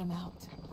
them out.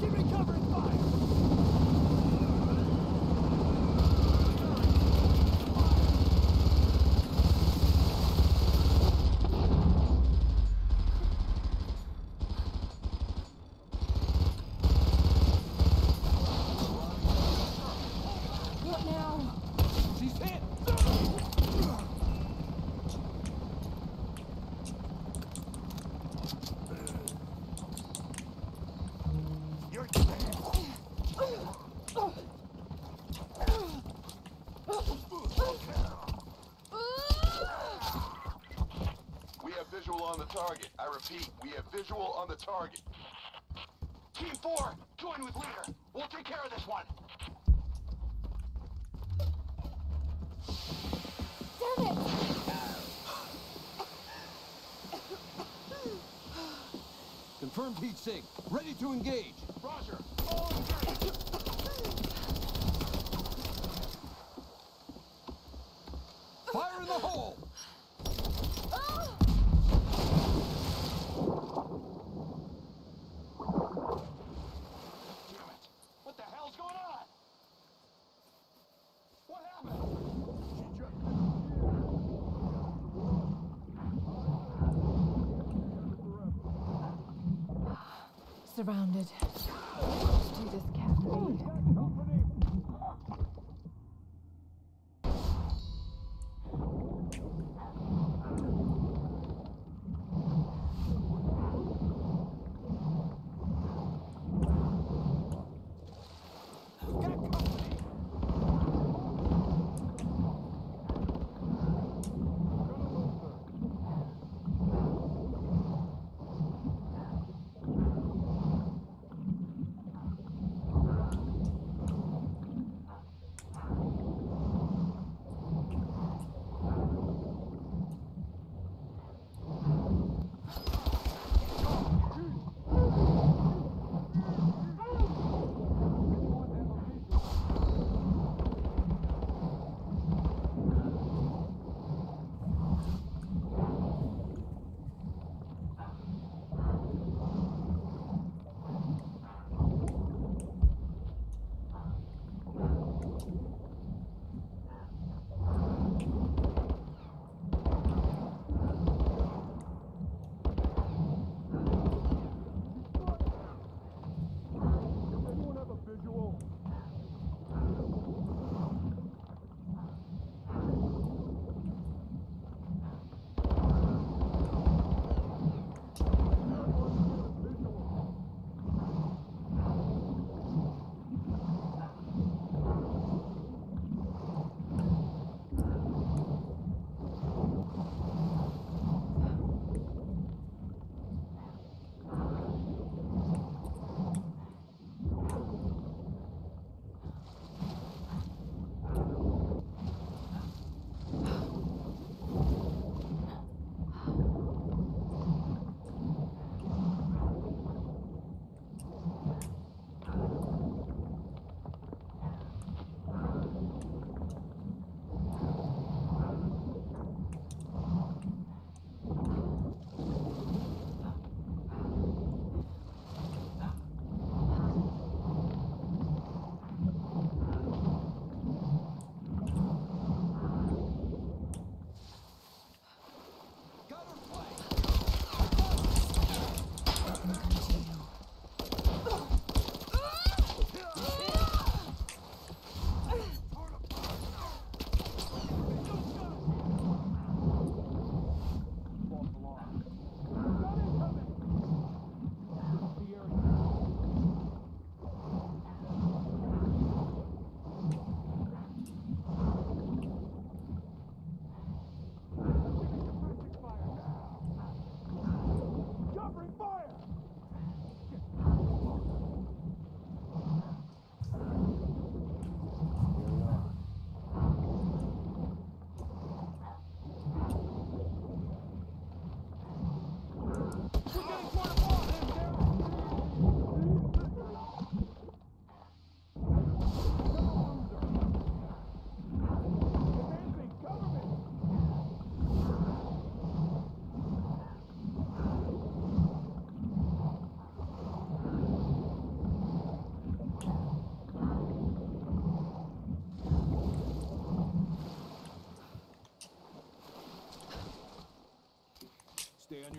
Give me cover and fire! What now? She's hit! You're We have visual on the target. I repeat, we have visual on the target. Team 4, join with leader. We'll take care of this one. Damn it! Confirmed heat sink. Ready to engage. Roger. All engaged. Fire in the hole! Damn it. What the hell's going on? What happened? She just... Surrounded.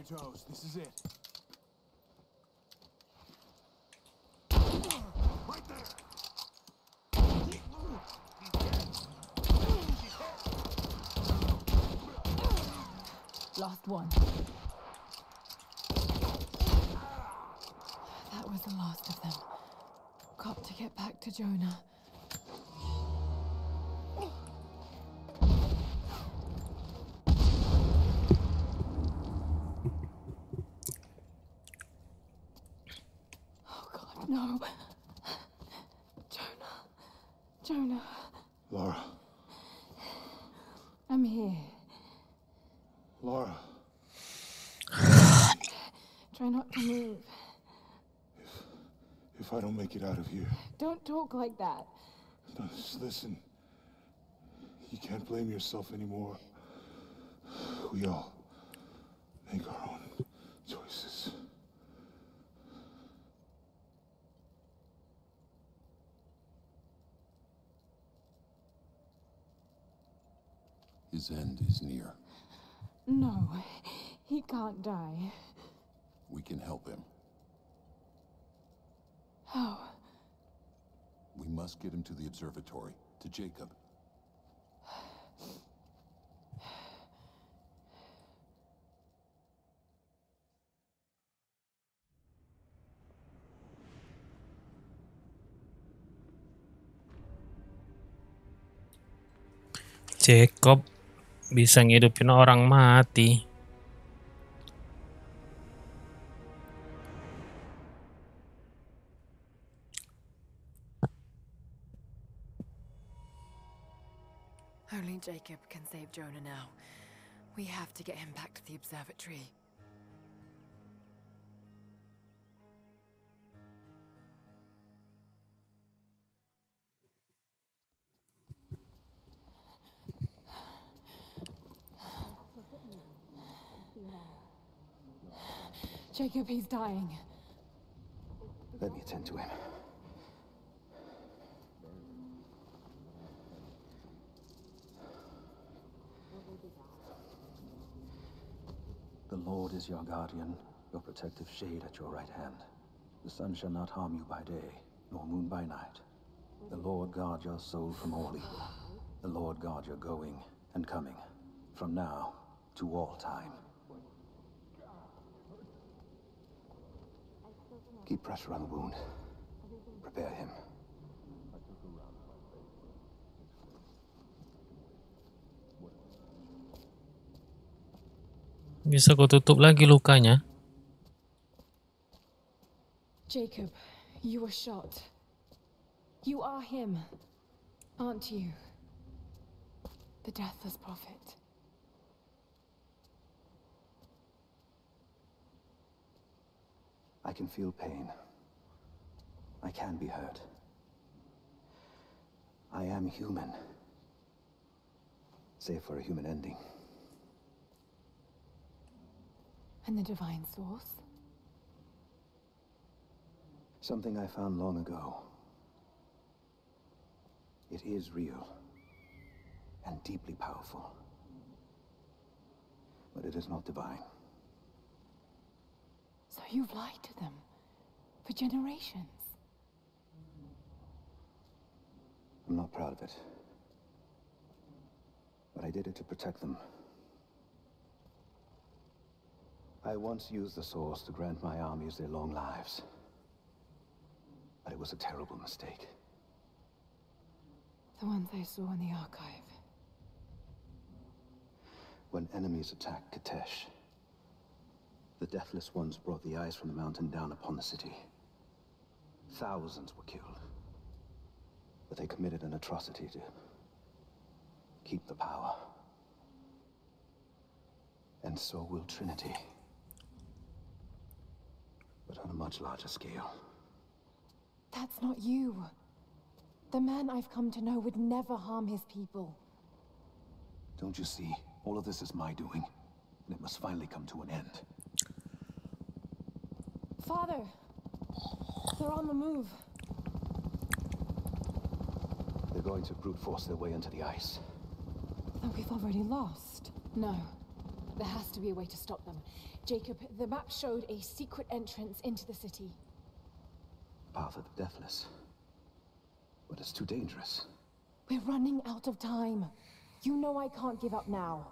Toes. This is it. Last one. That was the last of them. Got to get back to Jonah. Jonah. Lara. I'm here. Lara. Try not to move. If if I don't make it out of here, Don't talk like that. no, just listen. You can't blame yourself anymore. We all make our His end is near. No, he can't die. We can help him. How? We must get him to the observatory, to Jacob. Jacob bisa ngidupin orang mati. Only Jacob can save Jonah now. We have to get him back to the observatory. Jacob, he's dying. Let me attend to him. The Lord is your guardian, your protective shade at your right hand. The sun shall not harm you by day, nor moon by night. The Lord guard your soul from all evil. The Lord guard your going and coming, from now to all time. Keep pressure on the wound. Prepare him. Bisa ku tutup lagi lukanya. Jacob, you were shot. You are him, aren't you? The deathless prophet. I can feel pain. I can be hurt. I am human. Save for a human ending. And the divine source? Something I found long ago. It is real. And deeply powerful. But it is not divine. So you've lied to them for generations. I'm not proud of it. But I did it to protect them. I once used the Source to grant my armies their long lives. But it was a terrible mistake. The ones I saw in the archive. When enemies attacked Kitezh, the Deathless Ones brought the ice from the mountain down upon the city. Thousands were killed. But they committed an atrocity to keep the power. And so will Trinity. But on a much larger scale. That's not you. The man I've come to know would never harm his people. Don't you see? All of this is my doing. And it must finally come to an end. Father! They're on the move. They're going to brute force their way into the ice. And we've already lost. No. There has to be a way to stop them. Jacob, the map showed a secret entrance into the city. Path of the Deathless. But it's too dangerous. We're running out of time. You know I can't give up now.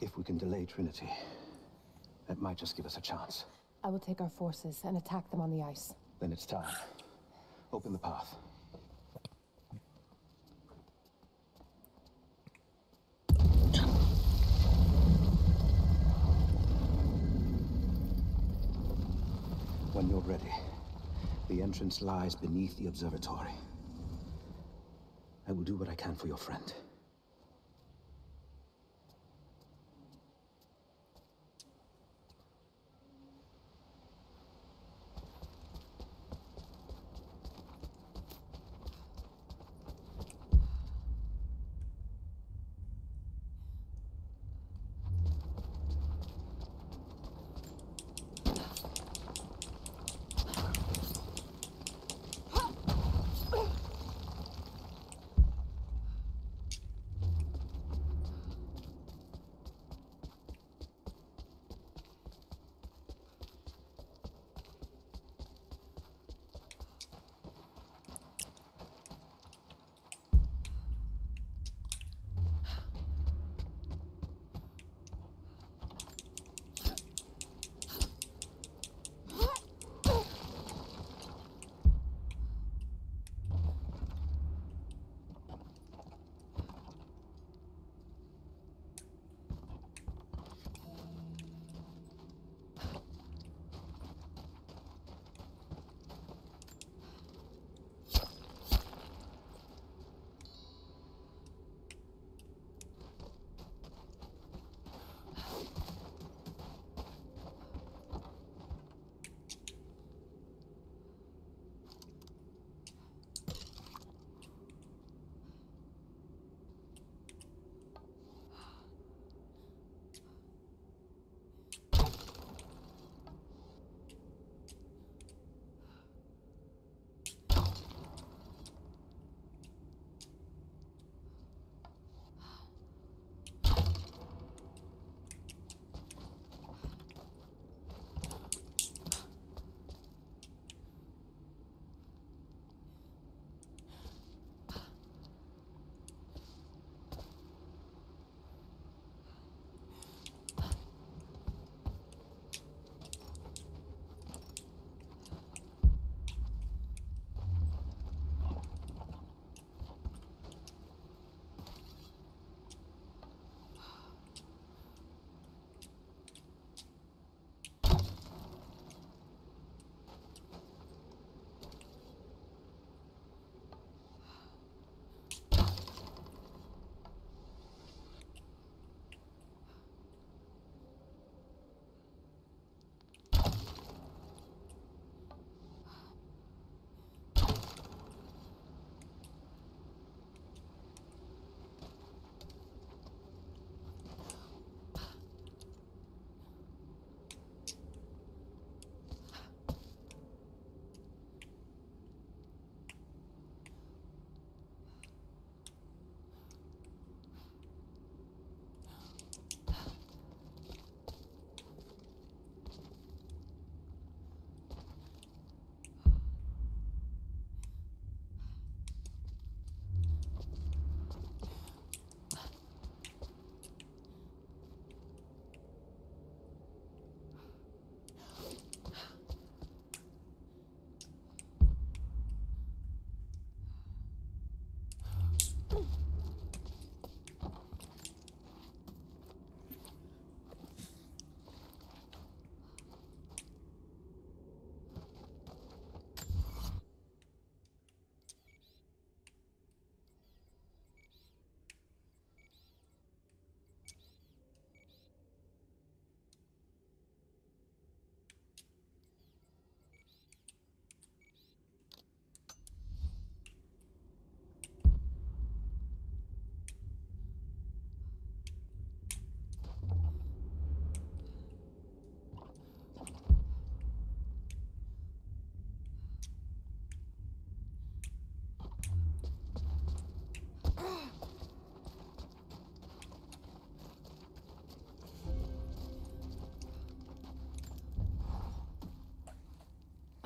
If we can delay Trinity, that might just give us a chance. I will take our forces and attack them on the ice. Then it's time. Open the path. When you're ready, the entrance lies beneath the observatory. I will do what I can for your friend.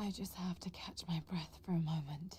I just have to catch my breath for a moment.